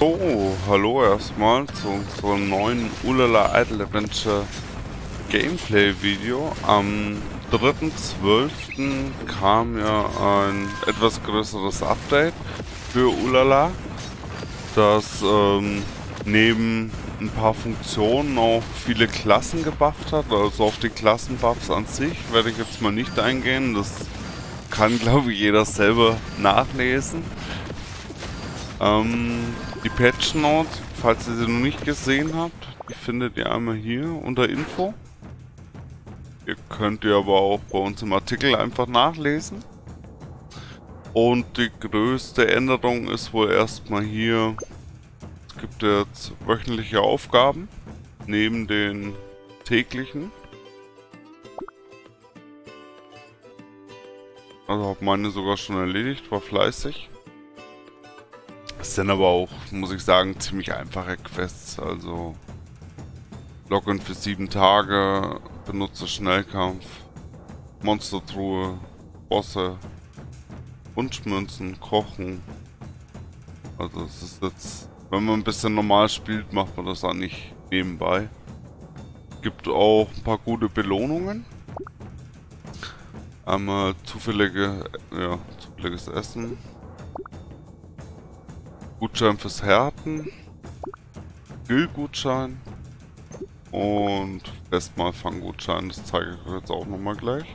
So, hallo erstmal zu unserem neuen Ulala Idle Adventure Gameplay Video. Am 3.12. kam ja ein etwas größeres Update für Ulala, das ähm, neben ein paar Funktionen auch viele Klassen gebufft hat. Also auf die Klassenbuffs an sich werde ich jetzt mal nicht eingehen. Das kann glaube ich jeder selber nachlesen. Ähm, die Patch Notes, falls ihr sie noch nicht gesehen habt, die findet ihr einmal hier unter Info. Ihr könnt ihr aber auch bei uns im Artikel einfach nachlesen. Und die größte Änderung ist wohl erstmal hier, es gibt jetzt wöchentliche Aufgaben neben den täglichen. Also habe meine sogar schon erledigt, war fleißig. Sind aber auch, muss ich sagen, ziemlich einfache Quests. Also Login für sieben Tage, benutze Schnellkampf, Monstertruhe, Bosse, Wunschmünzen, Kochen. Also es ist jetzt, wenn man ein bisschen normal spielt, macht man das eigentlich nebenbei. Gibt auch ein paar gute Belohnungen. Einmal zufällige, ja, zufälliges Essen, Gutschein fürs Härten, Grillgutschein und Festmahlfanggutschein. Das zeige ich euch jetzt auch nochmal gleich.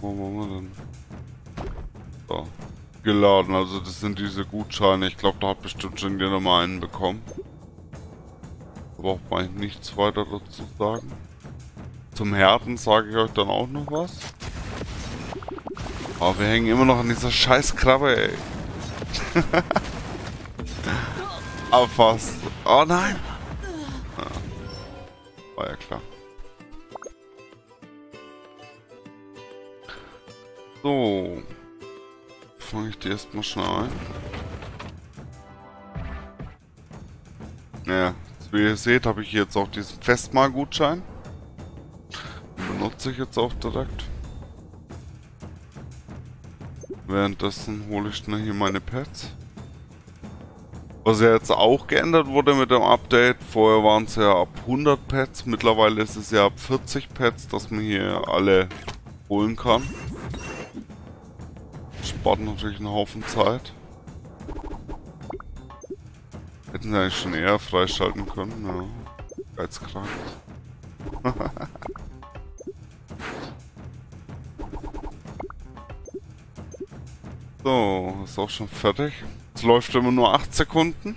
Wo waren wir denn? So. Geladen, also das sind diese Gutscheine. Ich glaube, da hat bestimmt schon jeder mal einen bekommen. Braucht man nichts weiter dazu sagen. Zum Härten sage ich euch dann auch noch was. Oh, wir hängen immer noch an dieser scheiß Krabbe, ey. Aber fast. Oh nein! War ja klar. So. Fange ich die erstmal schnell ein. Ja, wie ihr seht, habe ich jetzt auch diesen Festmahlgutschein. Benutze ich jetzt auch direkt. Währenddessen hole ich schnell hier meine Pets. Was ja jetzt auch geändert wurde mit dem Update. Vorher waren es ja ab 100 Pets. Mittlerweile ist es ja ab 40 Pets, dass man hier alle holen kann. Spart natürlich einen Haufen Zeit. Hätten sie eigentlich schon eher freischalten können. Ja. Geizkrank. So, ist auch schon fertig. Es läuft immer nur 8 Sekunden.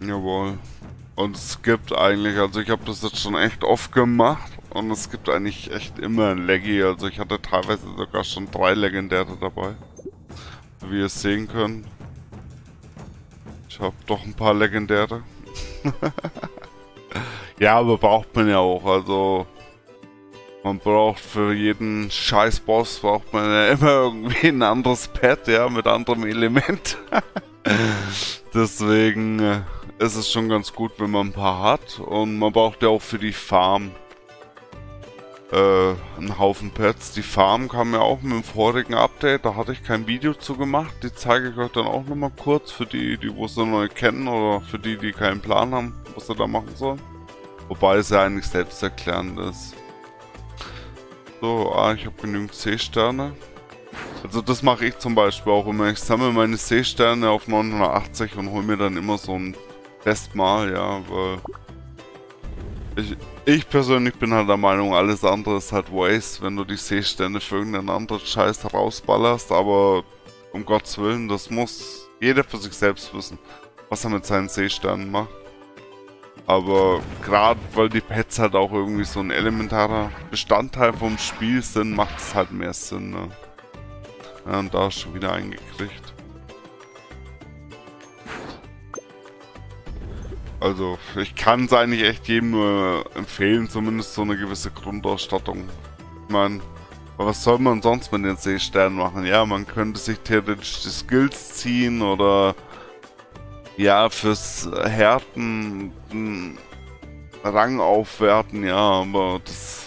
Jawohl. Und es gibt eigentlich, also ich habe das jetzt schon echt oft gemacht und es gibt eigentlich echt immer ein Leggy. Also ich hatte teilweise sogar schon drei Legendäre dabei. Wie ihr sehen könnt. Ich habe doch ein paar Legendäre. ja, aber braucht man ja auch. Also man braucht für jeden Scheiß-Boss braucht man ja immer irgendwie ein anderes Pad, ja, mit anderem Element. Deswegen äh, ist es schon ganz gut, wenn man ein paar hat. Und man braucht ja auch für die Farm äh, einen Haufen Pads. Die Farm kam ja auch mit dem vorigen Update, da hatte ich kein Video zu gemacht. Die zeige ich euch dann auch nochmal kurz für die, die wo sie neu kennen oder für die, die keinen Plan haben, was sie da machen sollen. Wobei es ja eigentlich selbsterklärend ist. So, ah, ich habe genügend C-Sterne. Also das mache ich zum Beispiel auch immer. Ich sammle meine C-Sterne auf 980 und hole mir dann immer so ein Festmahl, ja, weil ich, ich persönlich bin halt der Meinung, alles andere ist halt Waste, wenn du die C-Sterne für irgendeinen anderen Scheiß rausballerst, aber um Gottes Willen, das muss jeder für sich selbst wissen, was er mit seinen C-Sternen macht. Aber gerade weil die Pets halt auch irgendwie so ein elementarer Bestandteil vom Spiel sind, macht es halt mehr Sinn. Ne? Ja, und da ist schon wieder eingekriegt. Also, ich kann es eigentlich echt jedem nur empfehlen, zumindest so eine gewisse Grundausstattung. Ich meine, was soll man sonst mit den Seesternen machen? Ja, man könnte sich theoretisch die Skills ziehen oder ja, fürs Härten Rang aufwerten, ja, aber das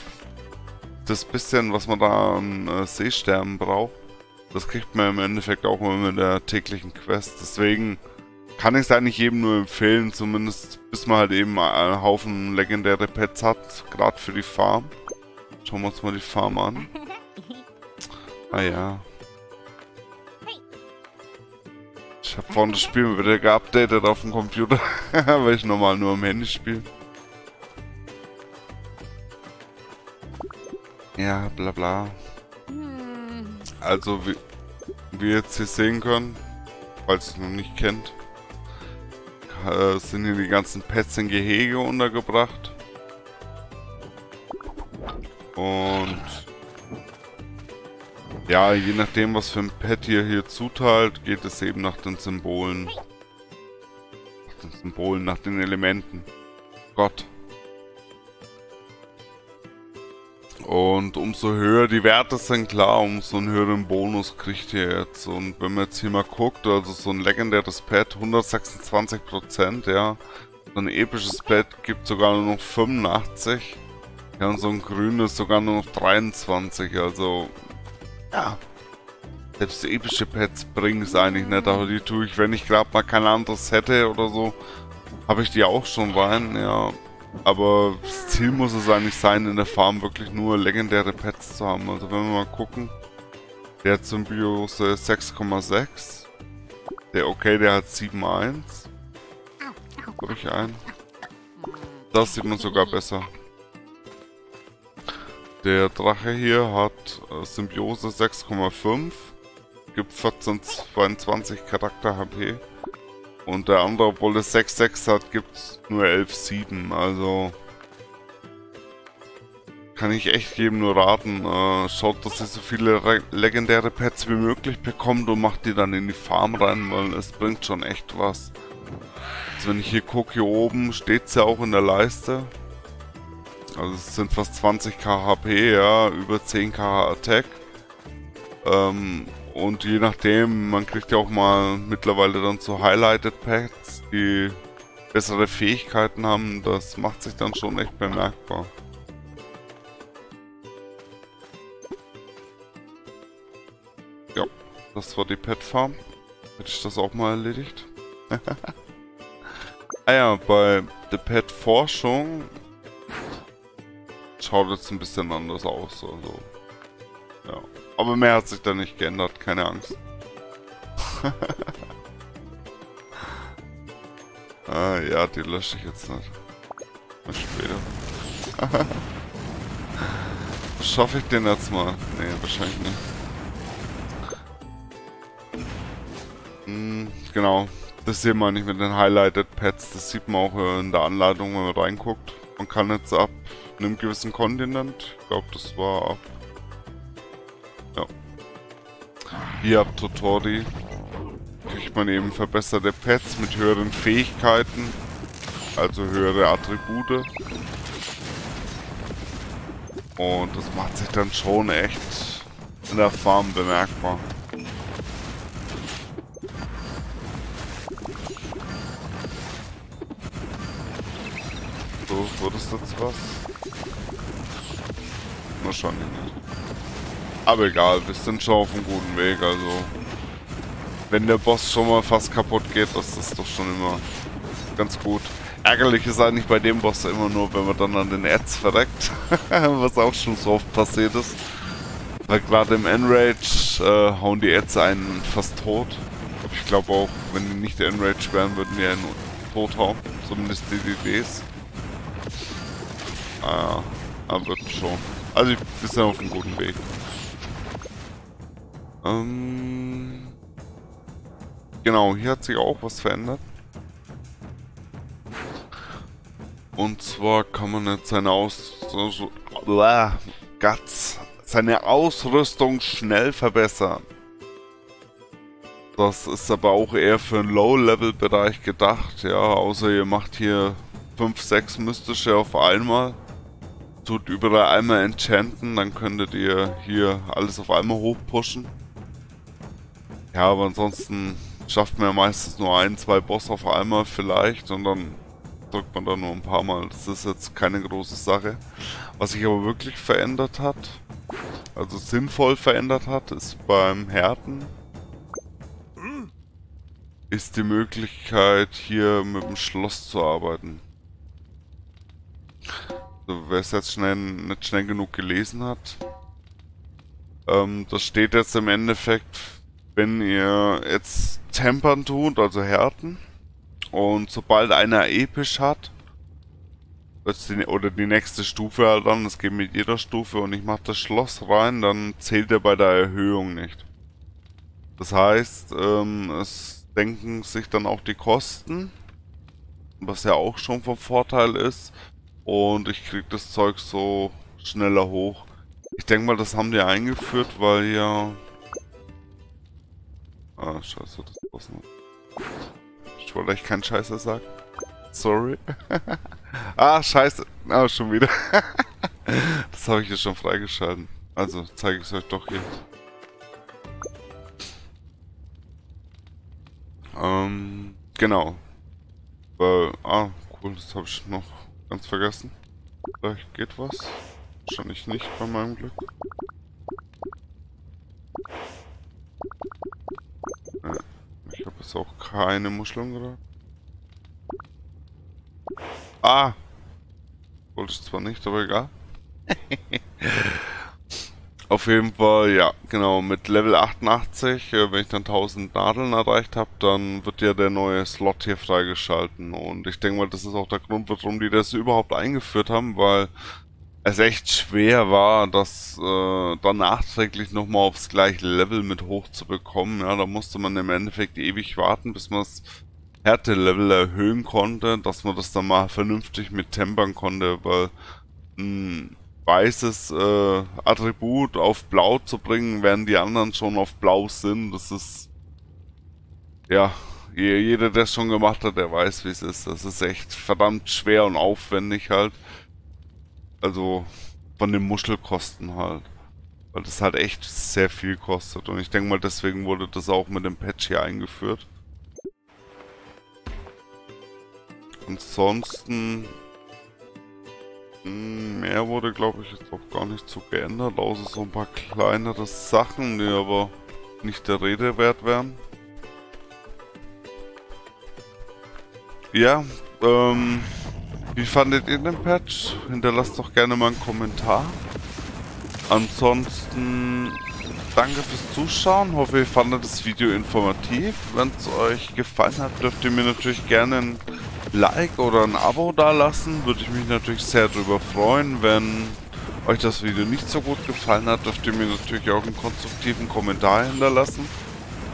das bisschen, was man da an äh, Seesterben braucht, das kriegt man im Endeffekt auch immer mit der täglichen Quest. Deswegen kann ich es eigentlich jedem nur empfehlen, zumindest bis man halt eben einen Haufen legendäre Pets hat, gerade für die Farm. Schauen wir uns mal die Farm an. Ah ja. Ich habe vorhin das Spiel wieder geupdatet auf dem Computer, weil ich normal nur am Handy spiele. Ja, bla bla. Also, wie, wie ihr jetzt hier sehen könnt, falls ihr es noch nicht kennt, äh, sind hier die ganzen Pets in Gehege untergebracht. Und ja, je nachdem, was für ein Pet ihr hier zuteilt, geht es eben nach den Symbolen. Nach den Symbolen, nach den Elementen. Gott. Und umso höher die Werte sind, klar, umso einen höheren Bonus kriegt ihr jetzt. Und wenn man jetzt hier mal guckt, also so ein legendäres Pet, 126%, ja. So ein episches Pet gibt sogar nur noch 85. Ja, und so ein grünes sogar nur noch 23, also ja. Selbst epische Pets bringen es eigentlich nicht, aber die tue ich, wenn ich gerade mal kein anderes hätte oder so, habe ich die auch schon rein, ja. Aber das Ziel muss es eigentlich sein, in der Farm wirklich nur legendäre Pets zu haben. Also wenn wir mal gucken, der hat Symbiose 6,6. Der okay, der hat 7,1. Habe ich einen? Das sieht man sogar besser. Der Drache hier hat äh, Symbiose 6,5, gibt 1422 Charakter HP. Und der andere, obwohl es 6,6 hat, gibt nur 11,7. Also kann ich echt jedem nur raten. Äh, schaut, dass ihr so viele legendäre Pets wie möglich bekommt und macht die dann in die Farm rein, weil es bringt schon echt was. Also wenn ich hier gucke, hier oben steht es ja auch in der Leiste. Also es sind fast 20 KHP, ja, über 10 KH Attack. Ähm, und je nachdem, man kriegt ja auch mal mittlerweile dann so Highlighted Packs, die bessere Fähigkeiten haben. Das macht sich dann schon echt bemerkbar. Ja, das war die Pet Farm. Hätte ich das auch mal erledigt. ah ja, bei der Pet Forschung schaut jetzt ein bisschen anders aus. Also, ja. Aber mehr hat sich da nicht geändert, keine Angst. ah, ja, die lösche ich jetzt nicht. Mal später. Schaffe ich den jetzt mal? Nee, wahrscheinlich nicht. Hm, genau. Das sehen wir nicht mit den Highlighted Pads. Das sieht man auch in der Anleitung, wenn man reinguckt. Man kann jetzt ab einem gewissen Kontinent. Ich glaube, das war ab... Ja. Hier ab Totori kriegt man eben verbesserte Pets mit höheren Fähigkeiten. Also höhere Attribute. Und das macht sich dann schon echt in der Farm bemerkbar. So, wird es jetzt was? Wahrscheinlich nicht. Aber egal, wir sind schon auf einem guten Weg, also... Wenn der Boss schon mal fast kaputt geht, das ist doch schon immer ganz gut. Ärgerlich ist eigentlich bei dem Boss immer nur, wenn man dann an den Erz verreckt. Was auch schon so oft passiert ist. Weil gerade im Enrage äh, hauen die Ärzte einen fast tot. Ich glaube auch, wenn die nicht Enrage wären, würden die einen tot hauen. Zumindest die DDs. Ah, aber wird schon. Also wir sind auf einem guten Weg. Ähm, genau, hier hat sich auch was verändert. Und zwar kann man jetzt seine Aus... Guts, seine Ausrüstung schnell verbessern. Das ist aber auch eher für einen Low-Level-Bereich gedacht, ja, außer ihr macht hier 5, 6 mystische auf einmal tut überall einmal enchanten, dann könntet ihr hier alles auf einmal hochpushen. Ja, aber ansonsten schafft man ja meistens nur ein, zwei Boss auf einmal vielleicht und dann drückt man da nur ein paar Mal. Das ist jetzt keine große Sache. Was sich aber wirklich verändert hat, also sinnvoll verändert hat, ist beim Härten ist die Möglichkeit hier mit dem Schloss zu arbeiten. Also, wer es jetzt schnell, nicht schnell genug gelesen hat, ähm, das steht jetzt im Endeffekt, wenn ihr jetzt Tempern tut, also Härten, und sobald einer episch hat, die, oder die nächste Stufe halt dann, das geht mit jeder Stufe und ich mache das Schloss rein, dann zählt er bei der Erhöhung nicht. Das heißt, ähm, es denken sich dann auch die Kosten, was ja auch schon vom Vorteil ist. Und ich krieg das Zeug so schneller hoch. Ich denke mal, das haben die eingeführt, weil ja... Ah, scheiße, das war's noch. Ich wollte euch keinen Scheiße sagen. Sorry. ah, scheiße. Ah, schon wieder. das habe ich jetzt schon freigeschalten. Also zeige ich es euch doch jetzt. Ähm, genau. Weil, ah, cool, das habe ich noch ganz vergessen. Vielleicht geht was. Wahrscheinlich nicht bei meinem Glück. Ich habe jetzt auch keine Muscheln gerade. Ah! Wollte ich zwar nicht, aber egal. Auf jeden Fall, ja, genau, mit Level 88, äh, wenn ich dann 1000 Nadeln erreicht habe, dann wird ja der neue Slot hier freigeschalten. Und ich denke mal, das ist auch der Grund, warum die das überhaupt eingeführt haben, weil es echt schwer war, das äh, dann nachträglich nochmal aufs gleiche Level mit hoch zu bekommen. Ja, da musste man im Endeffekt ewig warten, bis man das Härtelevel erhöhen konnte, dass man das dann mal vernünftig mit tempern konnte, weil ein weißes äh, Attribut auf blau zu bringen, während die anderen schon auf blau sind, das ist ja, jeder, der es schon gemacht hat, der weiß, wie es ist. Das ist echt verdammt schwer und aufwendig halt. Also von den Muschelkosten halt. Weil das halt echt sehr viel kostet. Und ich denke mal, deswegen wurde das auch mit dem Patch hier eingeführt. Ansonsten mehr wurde glaube ich jetzt auch gar nicht so geändert, außer so ein paar kleinere Sachen, die aber nicht der Rede wert wären. Ja, ähm, wie fandet ihr den Patch? Hinterlasst doch gerne mal einen Kommentar. Ansonsten danke fürs Zuschauen. Hoffe, ihr fandet das Video informativ. Wenn es euch gefallen hat, dürft ihr mir natürlich gerne ein Like oder ein Abo dalassen. Würde ich mich natürlich sehr darüber freuen. Wenn euch das Video nicht so gut gefallen hat, dürft ihr mir natürlich auch einen konstruktiven Kommentar hinterlassen.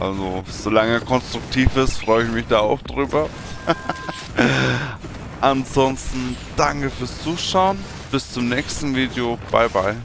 Also, solange er konstruktiv ist, freue ich mich da auch drüber. Ansonsten danke fürs Zuschauen. Bis zum nächsten Video. Bye bye.